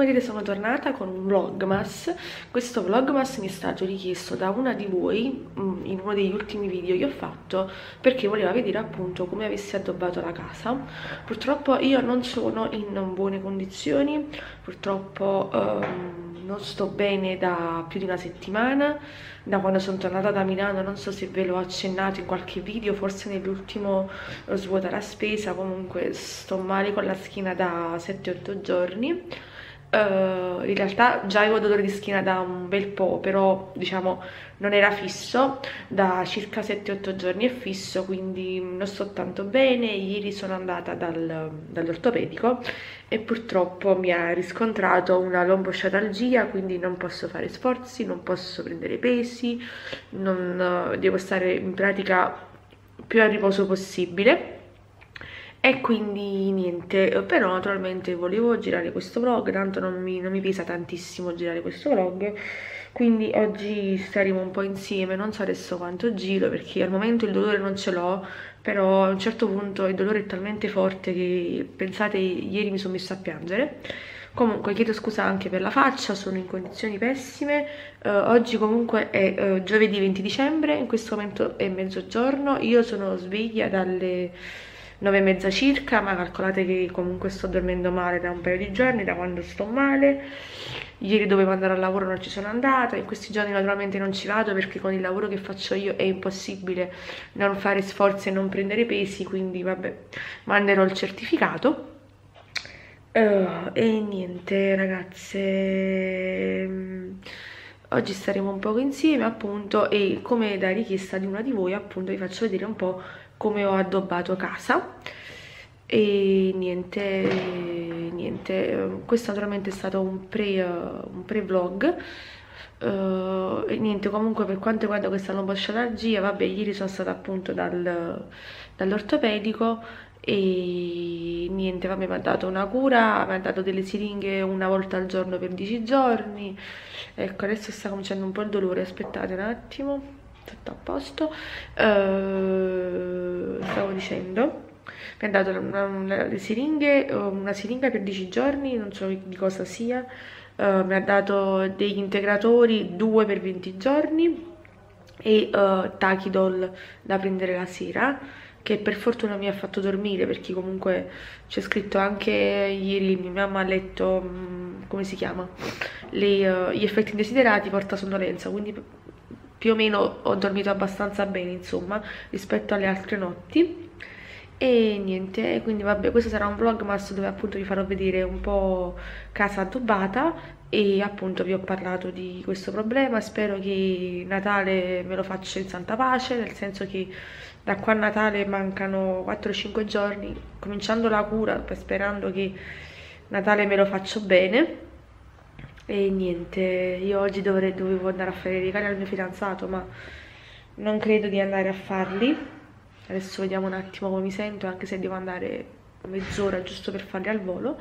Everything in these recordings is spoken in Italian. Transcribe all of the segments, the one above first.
vedete sono tornata con un vlogmas. Questo vlogmas mi è stato richiesto da una di voi mm, in uno degli ultimi video che ho fatto Perché voleva vedere appunto come avessi addobbato la casa. Purtroppo io non sono in buone condizioni Purtroppo um, non sto bene da più di una settimana da quando sono tornata da Milano non so se ve l'ho accennato in qualche video forse nell'ultimo svuota la spesa comunque sto male con la schiena da 7-8 giorni Uh, in realtà già avevo dolore di schiena da un bel po' però diciamo non era fisso. Da circa 7-8 giorni è fisso quindi non sto tanto bene. Ieri sono andata dal, dall'ortopedico e purtroppo mi ha riscontrato una lombosciatalgia quindi non posso fare sforzi non posso prendere pesi non uh, devo stare in pratica più a riposo possibile e quindi niente però naturalmente volevo girare questo vlog tanto non mi, non mi pesa tantissimo girare questo vlog quindi oggi staremo un po' insieme non so adesso quanto giro perché al momento il dolore non ce l'ho però a un certo punto il dolore è talmente forte che pensate ieri mi sono messa a piangere. Comunque chiedo scusa anche per la faccia sono in condizioni pessime uh, oggi comunque è uh, giovedì 20 dicembre in questo momento è mezzogiorno io sono sveglia dalle 9 e mezza circa ma calcolate che comunque sto dormendo male da un paio di giorni da quando sto male. Ieri dovevo andare al lavoro non ci sono andata. In questi giorni naturalmente non ci vado perché con il lavoro che faccio io è impossibile non fare sforzi e non prendere pesi quindi vabbè manderò il certificato. Uh, e niente ragazze mm, oggi staremo un po' insieme appunto e come da richiesta di una di voi appunto vi faccio vedere un po' come ho addobbato casa. E niente, niente questo naturalmente è stato un pre, un pre vlog Uh, e niente comunque per quanto riguarda questa lombosciatalgia vabbè ieri sono stata appunto dal, dall'ortopedico e niente vabbè mi ha dato una cura mi ha dato delle siringhe una volta al giorno per 10 giorni. Ecco adesso sta cominciando un po' il dolore aspettate un attimo tutto a posto. Uh, stavo dicendo mi ha dato una, una, siringhe, una siringa per 10 giorni non so di cosa sia. Uh, mi ha dato degli integratori 2 per 20 giorni e uh, Tachidol da prendere la sera che per fortuna mi ha fatto dormire perché comunque c'è scritto anche ieri mia mamma ha letto mm, come si chiama? Le, uh, gli effetti indesiderati porta sonnolenza quindi più o meno ho dormito abbastanza bene insomma rispetto alle altre notti. E niente quindi vabbè questo sarà un vlogmas dove appunto vi farò vedere un po' casa addobbata e appunto vi ho parlato di questo problema. Spero che Natale me lo faccia in santa pace nel senso che da qua a Natale mancano 4-5 giorni cominciando la cura sperando che Natale me lo faccio bene e niente io oggi dovrei, dovevo andare a fare i regali al mio fidanzato ma non credo di andare a farli. Adesso vediamo un attimo come mi sento anche se devo andare mezz'ora giusto per farli al volo.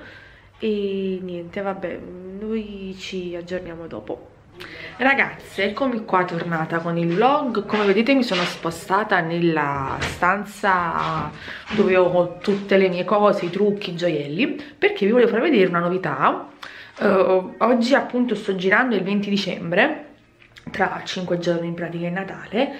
E niente vabbè noi ci aggiorniamo dopo. Ragazze, eccomi qua tornata con il vlog, come vedete mi sono spostata nella stanza dove ho tutte le mie cose, i trucchi, i gioielli, perché vi volevo far vedere una novità Uh, oggi appunto sto girando il 20 dicembre, tra 5 giorni in pratica è Natale,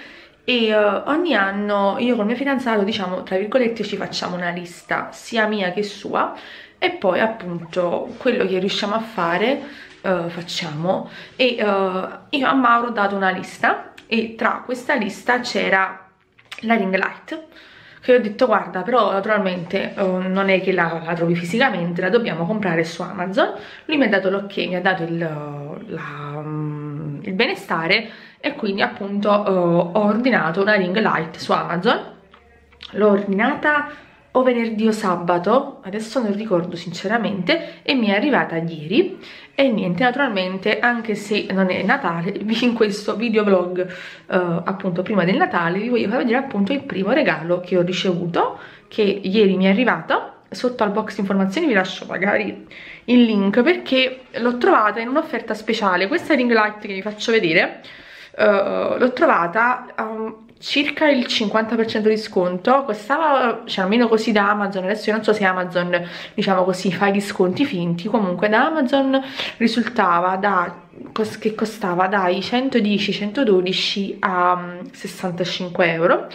e uh, ogni anno io con il mio fidanzato diciamo tra virgolette ci facciamo una lista sia mia che sua e poi appunto quello che riusciamo a fare uh, facciamo. E io a Mauro ho dato una lista e tra questa lista c'era la ring light che ho detto guarda però naturalmente uh, non è che la, la, trovi fisicamente la dobbiamo comprare su Amazon. Lui mi ha dato l'ok, mi ha dato il, la, um, il benestare e quindi appunto uh, ho ordinato una ring light su Amazon. L'ho ordinata o venerdì o sabato, adesso non ricordo sinceramente, e mi è arrivata ieri. E niente, naturalmente anche se non è Natale, in questo video vlog uh, appunto prima del Natale vi voglio far vedere appunto il primo regalo che ho ricevuto, che ieri mi è arrivato, sotto al box informazioni vi lascio magari il link perché l'ho trovata in un'offerta speciale, questa ring light che vi faccio vedere uh, l'ho trovata um, circa il 50% di sconto. Costava cioè almeno così da Amazon. Adesso io non so se Amazon diciamo così fa gli sconti finti. Comunque da Amazon risultava da che costava dai 110-112 a 65 mm, euro.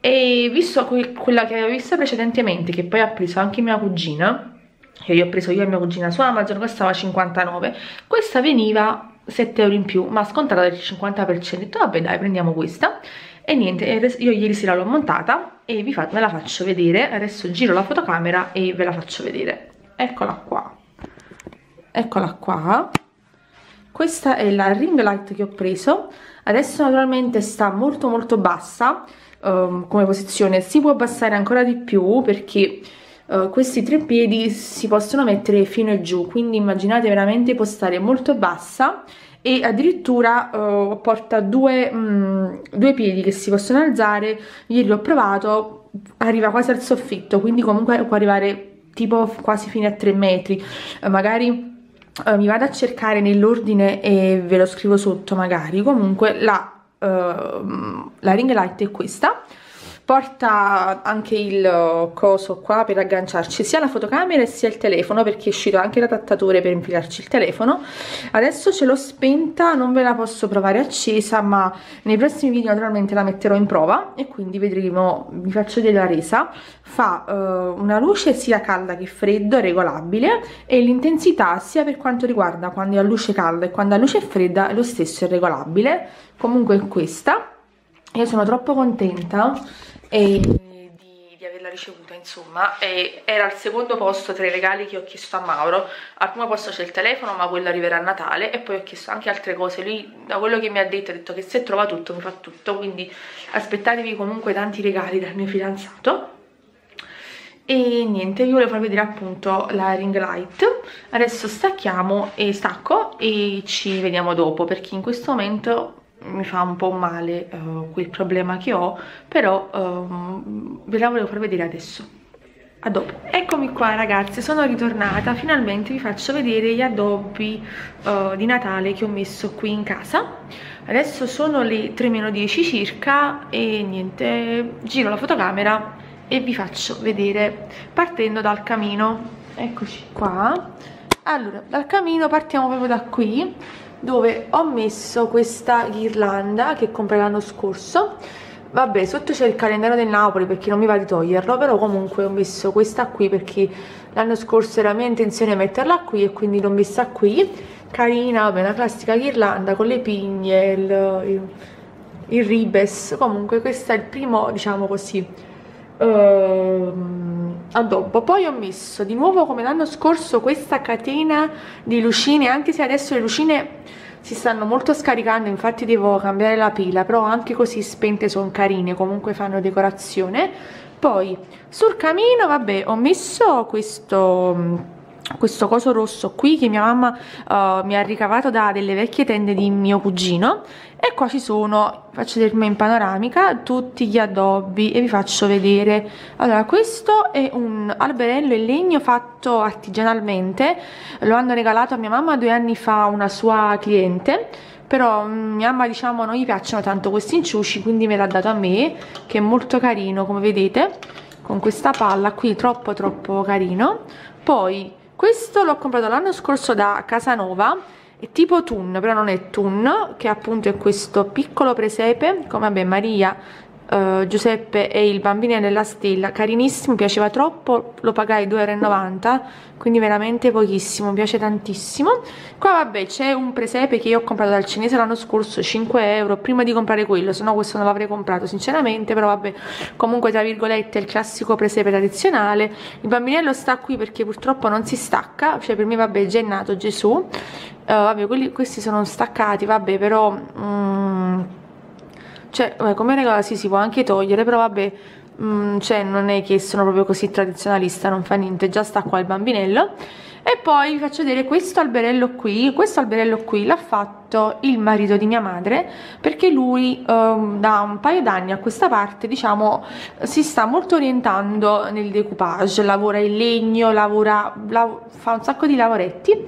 E visto quella che avevo visto precedentemente che poi ha preso anche mia cugina che io ho preso io e mia cugina su Amazon costava 59 questa veniva 7 euro in più ma scontata del 50% ho detto vabbè dai prendiamo questa e niente io ieri sera l'ho montata e vi fa, ve la faccio vedere. Adesso giro la fotocamera e ve la faccio vedere. Eccola qua. Eccola qua. Questa è la ring light che ho preso. Adesso naturalmente sta molto molto bassa um, come posizione. Si può abbassare ancora di più perché uh, questi tre piedi si possono mettere fino e giù. Quindi immaginate veramente può stare molto bassa e addirittura uh, porta due, mm, due piedi che si possono alzare. Ieri l'ho provato arriva quasi al soffitto quindi comunque può arrivare tipo quasi fino a 3 metri. Uh, magari uh, mi vado a cercare nell'ordine e ve lo scrivo sotto magari. Comunque la, la ring light è questa porta anche il coso qua per agganciarci sia la fotocamera sia il telefono perché è uscito anche l'adattatore per infilarci il telefono. Adesso ce l'ho spenta non ve la posso provare accesa ma nei prossimi video naturalmente la metterò in prova e quindi vedremo vi faccio della resa. Fa uh, una luce sia calda che freddo regolabile e l'intensità sia per quanto riguarda quando è a luce calda e quando a luce fredda lo stesso è regolabile. Comunque è questa. Io sono troppo contenta e di, di averla ricevuta insomma. E era al secondo posto tra i regali che ho chiesto a Mauro. Al primo posto c'è il telefono ma quello arriverà a Natale. E poi ho chiesto anche altre cose. Lui da quello che mi ha detto ha detto che se trova tutto mi fa tutto. Quindi aspettatevi comunque tanti regali dal mio fidanzato. E niente io volevo far vedere appunto la ring light. Adesso stacchiamo e stacco e ci vediamo dopo perché in questo momento mi fa un po' male uh, quel problema che ho però um, ve la volevo far vedere adesso. A dopo. Eccomi qua ragazzi sono ritornata. Finalmente vi faccio vedere gli addobbi uh, di Natale che ho messo qui in casa. Adesso sono le 3-10 circa e niente giro la fotocamera e vi faccio vedere partendo dal camino. Eccoci qua. Allora dal camino partiamo proprio da qui dove ho messo questa ghirlanda che comprai l'anno scorso. Vabbè sotto c'è il calendario del Napoli perché non mi va di toglierlo però comunque ho messo questa qui perché l'anno scorso era mia intenzione metterla qui e quindi l'ho messa qui. Carina vabbè una classica ghirlanda con le pigne il, il, il ribes. Comunque questo è il primo diciamo così uh, addobbo. Poi ho messo di nuovo come l'anno scorso questa catena di lucine anche se adesso le lucine si stanno molto scaricando infatti devo cambiare la pila però anche così spente sono carine comunque fanno decorazione. Poi sul camino vabbè ho messo questo questo coso rosso qui che mia mamma uh, mi ha ricavato da delle vecchie tende di mio cugino. E qua ci sono, faccio vedere in panoramica, tutti gli addobbi e vi faccio vedere. Allora questo è un alberello in legno fatto artigianalmente. Lo hanno regalato a mia mamma due anni fa una sua cliente. Però mm, mia mamma diciamo non gli piacciono tanto questi inciuci quindi me l'ha dato a me che è molto carino come vedete con questa palla qui troppo troppo carino. Poi questo l'ho comprato l'anno scorso da Casanova è tipo Tun, però non è Tun, che appunto è questo piccolo presepe, come vabbè Maria, uh, Giuseppe e il bambino nella stella, carinissimo, piaceva troppo, lo pagai 2,90 euro, quindi veramente pochissimo, mi piace tantissimo. Qua vabbè c'è un presepe che io ho comprato dal cinese l'anno scorso, 5 euro, prima di comprare quello, se no questo non l'avrei comprato sinceramente, però vabbè, comunque tra virgolette è il classico presepe tradizionale. Il bambinello sta qui perché purtroppo non si stacca, cioè per me vabbè è già nato Gesù, uh, vabbè quelli, questi sono staccati, vabbè però... Mm, cioè come regola sì si può anche togliere però vabbè mm, cioè non è che sono proprio così tradizionalista non fa niente già sta qua il bambinello e poi vi faccio vedere questo alberello qui. Questo alberello qui l'ha fatto il marito di mia madre perché lui um, da un paio d'anni a questa parte diciamo si sta molto orientando nel decoupage. Lavora in legno lavora lav fa un sacco di lavoretti.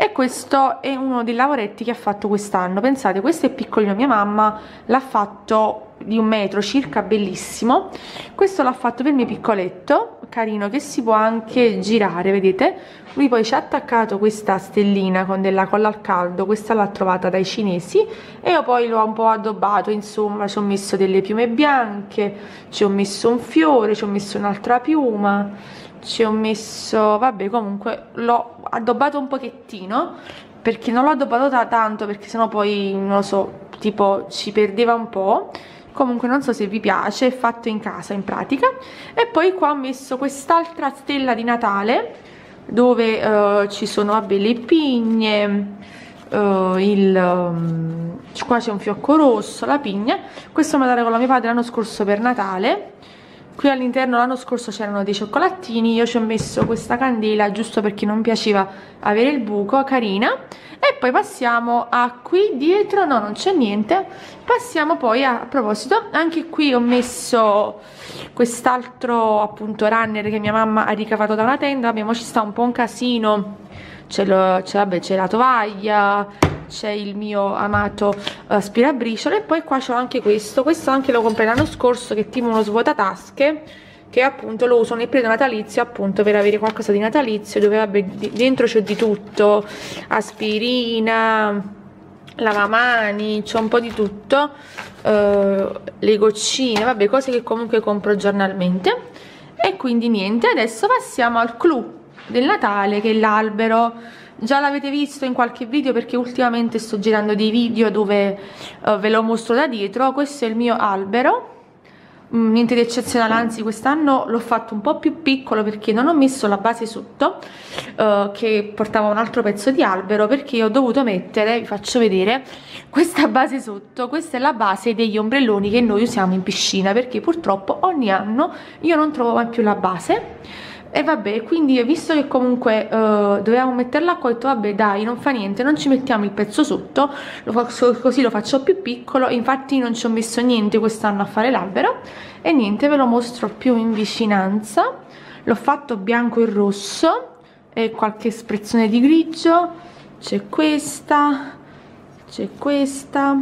E questo è uno dei lavoretti che ha fatto quest'anno. Pensate questo è piccolino. Mia mamma l'ha fatto di un metro circa bellissimo. Questo l'ha fatto per il mio piccoletto carino che si può anche girare vedete? Lui poi ci ha attaccato questa stellina con della colla al caldo questa l'ha trovata dai cinesi e io poi l'ho un po' addobbato insomma ci ho messo delle piume bianche ci ho messo un fiore ci ho messo un'altra piuma ci ho messo vabbè comunque l'ho addobbato un pochettino perché non l'ho addobbato tanto perché sennò poi non lo so tipo ci perdeva un po' comunque non so se vi piace è fatto in casa in pratica. E poi qua ho messo quest'altra stella di Natale dove uh, ci sono vabbè le pigne uh, il, um, qua c'è un fiocco rosso la pigna. Questo me l'ha regalato mio padre l'anno scorso per Natale qui all'interno l'anno scorso c'erano dei cioccolatini io ci ho messo questa candela giusto perché non piaceva avere il buco carina. E poi passiamo a qui dietro no non c'è niente. Passiamo poi a, a, proposito anche qui ho messo quest'altro appunto runner che mia mamma ha ricavato da una tenda. Abbiamo ci sta un po' un casino c'è la tovaglia c'è il mio amato aspirabriciole e poi qua c'ho anche questo. Questo anche lo comprai l'anno scorso che è tipo uno svuotatasche che appunto lo uso nel periodo natalizio appunto per avere qualcosa di natalizio dove vabbè dentro c'è di tutto. Aspirina lavamani c'è un po' di tutto. Eh, le goccine vabbè cose che comunque compro giornalmente. E quindi niente adesso passiamo al clou del Natale che è l'albero. Già l'avete visto in qualche video perché ultimamente sto girando dei video dove uh, ve lo mostro da dietro. Questo è il mio albero. Mm, niente di eccezionale anzi quest'anno l'ho fatto un po' più piccolo perché non ho messo la base sotto uh, che portava un altro pezzo di albero perché ho dovuto mettere vi faccio vedere questa base sotto. Questa è la base degli ombrelloni che noi usiamo in piscina perché purtroppo ogni anno io non trovo mai più la base e vabbè quindi visto che comunque uh, dovevamo metterla qua ho detto vabbè dai non fa niente non ci mettiamo il pezzo sotto lo faccio, così lo faccio più piccolo. Infatti non ci ho messo niente quest'anno a fare l'albero e niente ve lo mostro più in vicinanza. L'ho fatto bianco e rosso e qualche espressione di grigio c'è questa c'è questa.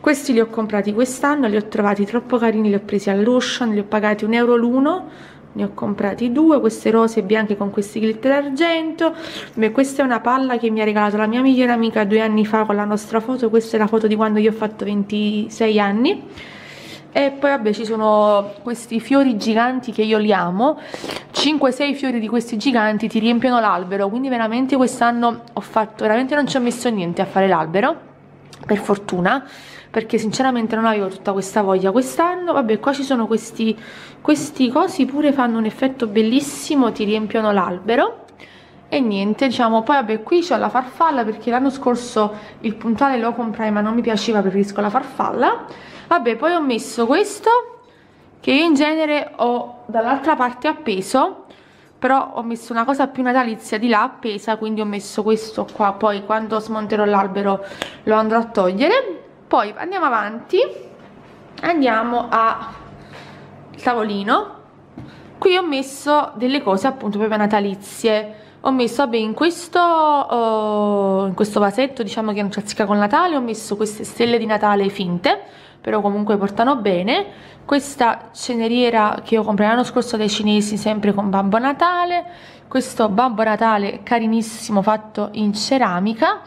Questi li ho comprati quest'anno li ho trovati troppo carini li ho presi all'Ocean li ho pagati un euro l'uno ne ho comprati due queste rose bianche con questi glitter d'argento. Questa è una palla che mi ha regalato la mia migliore amica due anni fa con la nostra foto. Questa è la foto di quando io ho fatto 26 anni. E poi vabbè ci sono questi fiori giganti che io li amo. 5-6 fiori di questi giganti ti riempiono l'albero. Quindi veramente quest'anno ho fatto veramente non ci ho messo niente a fare l'albero per fortuna perché sinceramente non avevo tutta questa voglia. Quest'anno vabbè qua ci sono questi questi cosi pure fanno un effetto bellissimo ti riempiono l'albero. E niente diciamo poi vabbè qui c'ho la farfalla perché l'anno scorso il puntale lo comprai ma non mi piaceva preferisco la farfalla. Vabbè poi ho messo questo che io in genere ho dall'altra parte appeso però ho messo una cosa più natalizia di là appesa quindi ho messo questo qua. Poi quando smonterò l'albero lo andrò a togliere poi andiamo avanti. Andiamo a tavolino. Qui ho messo delle cose appunto proprio natalizie. Ho messo vabbè in questo, uh, in questo vasetto diciamo che non c'azzica con Natale ho messo queste stelle di Natale finte però comunque portano bene. Questa ceneriera che ho comprato l'anno scorso dai cinesi sempre con Babbo Natale. Questo Babbo Natale carinissimo fatto in ceramica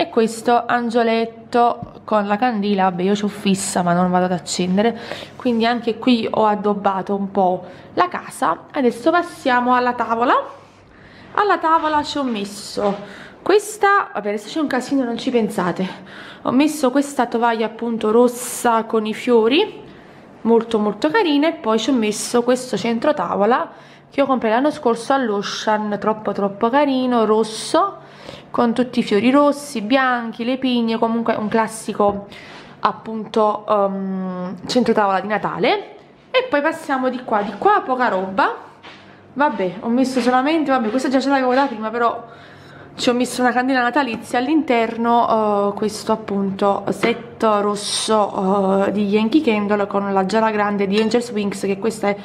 e questo angioletto con la candela, vabbè io ci ho fissa ma non vado ad accendere, quindi anche qui ho addobbato un po' la casa. Adesso passiamo alla tavola. Alla tavola ci ho messo questa, vabbè adesso c'è un casino, non ci pensate. Ho messo questa tovaglia appunto rossa con i fiori, molto molto carina, e poi ci ho messo questo centro tavola che ho comprato l'anno scorso all'Ocean, troppo troppo carino, rosso, con tutti i fiori rossi, bianchi, le pigne, comunque un classico appunto um, centro tavola di Natale. E poi passiamo di qua, di qua poca roba. Vabbè ho messo solamente vabbè questa già ce l'avevo da prima però ci ho messo una candela natalizia all'interno uh, questo appunto set rosso uh, di Yankee Candle con la giara grande di Angel's Wings che questa è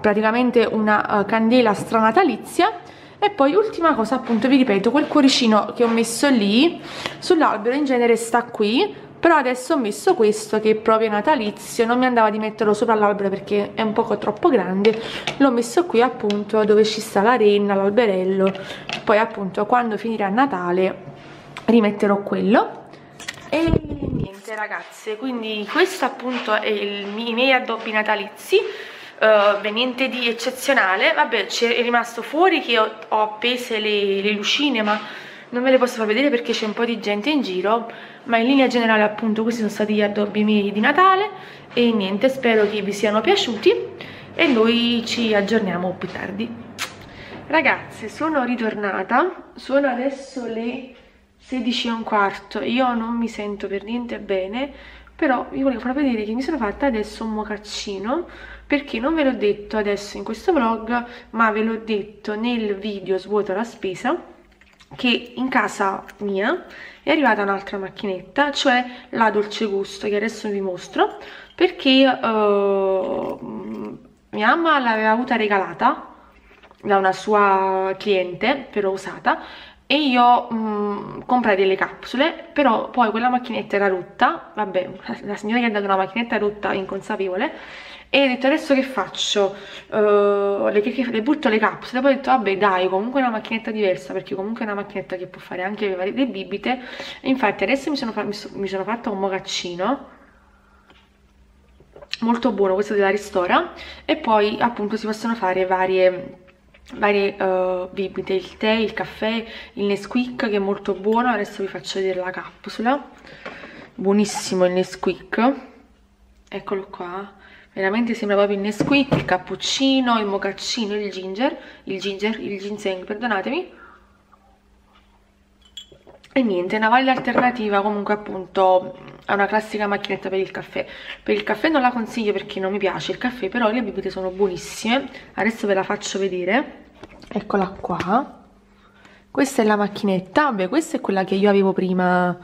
praticamente una uh, candela stranatalizia e poi ultima cosa appunto vi ripeto quel cuoricino che ho messo lì sull'albero in genere sta qui però adesso ho messo questo che è proprio natalizio non mi andava di metterlo sopra l'albero perché è un poco troppo grande. L'ho messo qui appunto dove ci sta la renna, l'alberello. Poi appunto quando finirà Natale rimetterò quello. E niente ragazze quindi questo appunto è il, i miei addobbi natalizi Uh, niente di eccezionale vabbè è rimasto fuori che ho, ho appese le, le lucine ma non ve le posso far vedere perché c'è un po' di gente in giro ma in linea generale appunto questi sono stati gli addobbi miei di Natale e niente spero che vi siano piaciuti e noi ci aggiorniamo più tardi. Ragazze sono ritornata sono adesso le 16 e un quarto io non mi sento per niente bene però vi volevo far vedere che mi sono fatta adesso un mocaccino perché non ve l'ho detto adesso in questo vlog ma ve l'ho detto nel video svuoto la spesa che in casa mia è arrivata un'altra macchinetta, cioè la Dolce Gusto, che adesso vi mostro, perché uh, mia mamma l'aveva avuta regalata da una sua cliente, però usata, e io mh, comprai delle capsule, però poi quella macchinetta era rotta, vabbè, la signora che ha dato una macchinetta rotta inconsapevole, e ho detto adesso che faccio? Uh, le, le butto le capsule poi ho detto vabbè dai comunque è una macchinetta diversa perché comunque è una macchinetta che può fare anche le bibite. Infatti adesso mi sono, mi, so, mi sono fatta un mocaccino molto buono questo della Ristora e poi appunto si possono fare varie varie uh, bibite, il tè, il caffè, il Nesquik che è molto buono, adesso vi faccio vedere la capsula, buonissimo il Nesquik, eccolo qua, veramente sembra proprio il Nesquik, il cappuccino, il mocaccino, il ginger, il ginger, il ginseng, perdonatemi. E niente, una valida alternativa comunque appunto a una classica macchinetta per il caffè. Per il caffè non la consiglio perché non mi piace il caffè, però le bibite sono buonissime. Adesso ve la faccio vedere. Eccola qua. Questa è la macchinetta, vabbè questa è quella che io avevo prima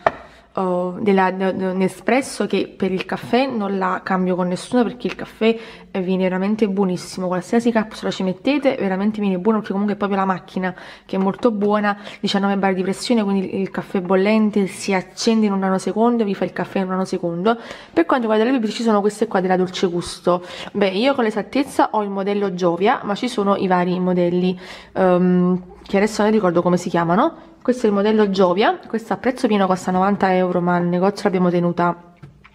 uh, della Nespresso che per il caffè non la cambio con nessuno perché il caffè viene veramente buonissimo. Qualsiasi capsula ci mettete veramente viene buono perché comunque è proprio la macchina che è molto buona 19 bar di pressione quindi il caffè bollente si accende in un nanosecondo vi fa il caffè in un nanosecondo. Per quanto riguarda le bibite ci sono queste qua della Dolce Gusto. Beh io con l'esattezza ho il modello Giovia ma ci sono i vari modelli um, che adesso non ricordo come si chiamano questo è il modello Giovia. Questo a prezzo pieno costa 90 euro ma al negozio l'abbiamo tenuta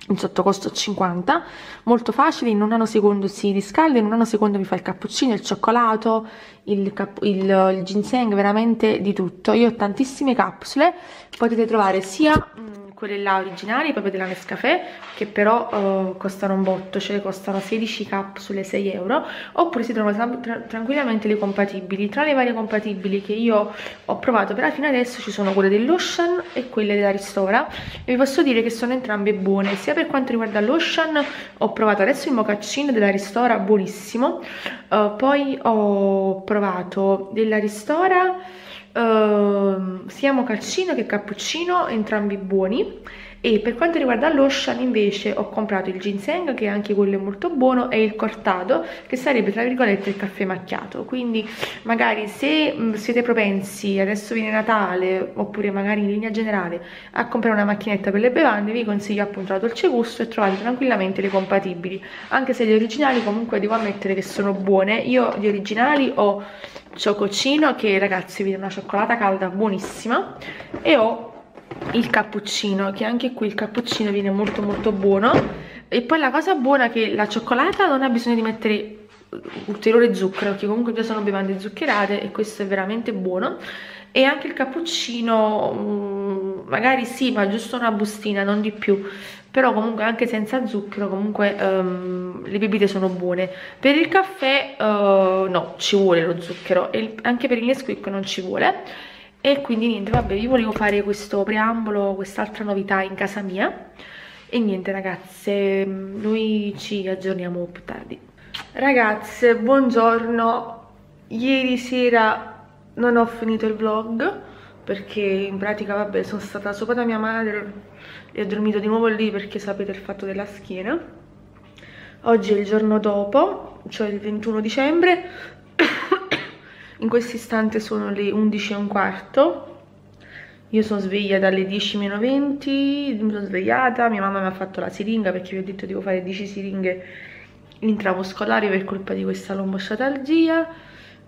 in sottocosto 50 molto facile in un nanosecondo si riscalda in un nanosecondo vi fa il cappuccino il cioccolato il, il, il ginseng veramente di tutto. Io ho tantissime capsule potete trovare sia mm, quelle là originali proprio della Nescafè che però uh, costano un botto cioè costano 16 capsule 6 euro oppure si trovano tra tranquillamente le compatibili. Tra le varie compatibili che io ho provato per fino adesso ci sono quelle dell'Ocean e quelle della Ristora e vi posso dire che sono entrambe buone sia per quanto riguarda l'Ocean ho provato adesso il mocaccino della Ristora buonissimo. Uh, poi ho provato della Ristora uh, sia mocaccino che cappuccino, entrambi buoni e per quanto riguarda l'Ocean invece ho comprato il ginseng che anche quello è molto buono e il cortado che sarebbe tra virgolette il caffè macchiato. Quindi magari se mh, siete propensi adesso viene Natale oppure magari in linea generale a comprare una macchinetta per le bevande vi consiglio appunto la dolce gusto e trovate tranquillamente le compatibili. Anche se le originali comunque devo ammettere che sono buone. Io di originali ho ciococino che ragazzi vi dà una cioccolata calda buonissima e ho il cappuccino che anche qui il cappuccino viene molto molto buono. E poi la cosa buona è che la cioccolata non ha bisogno di mettere ulteriore zucchero che comunque già sono bevande zuccherate e questo è veramente buono. E anche il cappuccino mm, magari sì ma giusto una bustina non di più. Però comunque anche senza zucchero comunque um, le bibite sono buone. Per il caffè uh, no ci vuole lo zucchero. E anche per il Nesquik non ci vuole e quindi niente vabbè vi volevo fare questo preambolo quest'altra novità in casa mia. E niente ragazze noi ci aggiorniamo più tardi. Ragazze buongiorno. Ieri sera non ho finito il vlog perché in pratica vabbè sono stata sopra da mia madre e ho dormito di nuovo lì perché sapete il fatto della schiena. Oggi è il giorno dopo cioè il 21 dicembre in questo istante sono le 11 e un quarto. Io sono sveglia dalle 10 meno 20 mi sono svegliata mia mamma mi ha fatto la siringa perché vi ho detto devo fare 10 siringhe intramuscolari per colpa di questa lombosciatalgia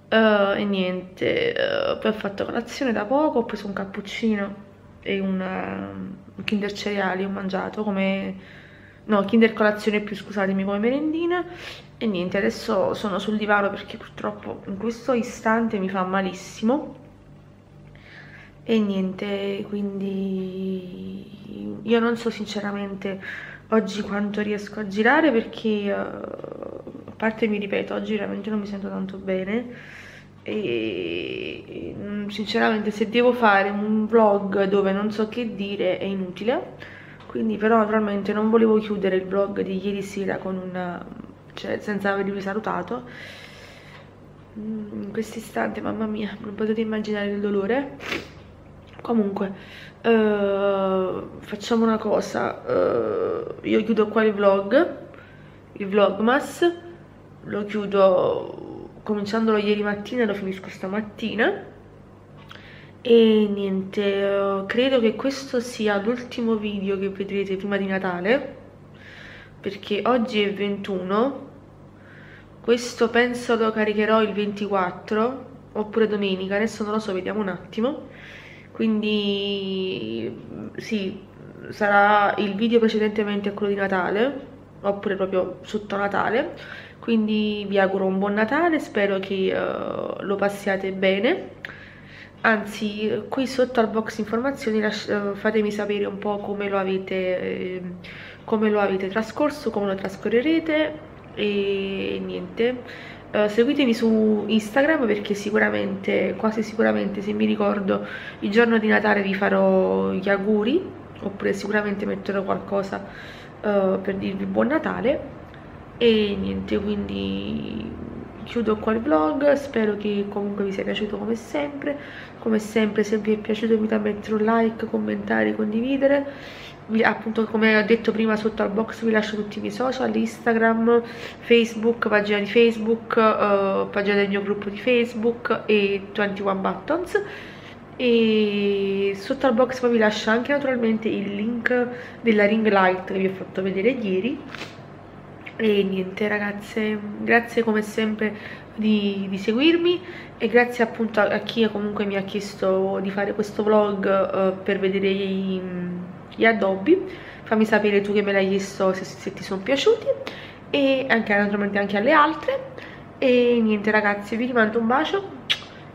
uh, e niente uh, poi ho fatto colazione da poco ho preso un cappuccino e un, uh, un kinder cereali ho mangiato come no kinder colazione più scusatemi come merendina. E niente adesso sono sul divano perché purtroppo in questo istante mi fa malissimo. E niente quindi io non so sinceramente oggi quanto riesco a girare perché uh, a parte mi ripeto oggi veramente non mi sento tanto bene. E sinceramente se devo fare un vlog dove non so che dire è inutile quindi però naturalmente non volevo chiudere il vlog di ieri sera con una cioè senza avervi salutato. Mm, in questo istante mamma mia non potete immaginare il dolore. Comunque uh, facciamo una cosa. Uh, io chiudo qua il vlog il vlogmas. Lo chiudo cominciandolo ieri mattina e lo finisco stamattina e niente uh, credo che questo sia l'ultimo video che vedrete prima di Natale perché oggi è 21 questo penso lo caricherò il 24 oppure domenica adesso non lo so vediamo un attimo. Quindi sì sarà il video precedentemente a quello di Natale oppure proprio sotto Natale. Quindi vi auguro un buon Natale spero che uh, lo passiate bene anzi qui sotto al box informazioni uh, fatemi sapere un po' come lo avete eh, come lo avete trascorso come lo trascorrerete e niente. Uh, seguitemi su Instagram perché sicuramente quasi sicuramente se mi ricordo il giorno di Natale vi farò gli auguri oppure sicuramente metterò qualcosa uh, per dirvi buon Natale. E niente quindi chiudo qua il vlog spero che comunque vi sia piaciuto come sempre. Come sempre se vi è piaciuto invito a mettere un like commentare condividere. Appunto come ho detto prima sotto al box vi lascio tutti i miei social instagram facebook pagina di facebook uh, pagina del mio gruppo di facebook e 21 buttons. E sotto al box poi vi lascio anche naturalmente il link della ring light che vi ho fatto vedere ieri e niente ragazze grazie come sempre di, di, seguirmi e grazie appunto a, chi comunque mi ha chiesto di fare questo vlog uh, per vedere i, gli addobbi. Fammi sapere tu che me l'hai chiesto se, se ti sono piaciuti. E anche naturalmente anche alle altre. E niente ragazzi vi rimando un bacio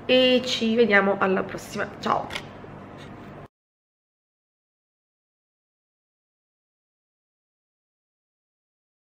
e ci vediamo alla prossima. Ciao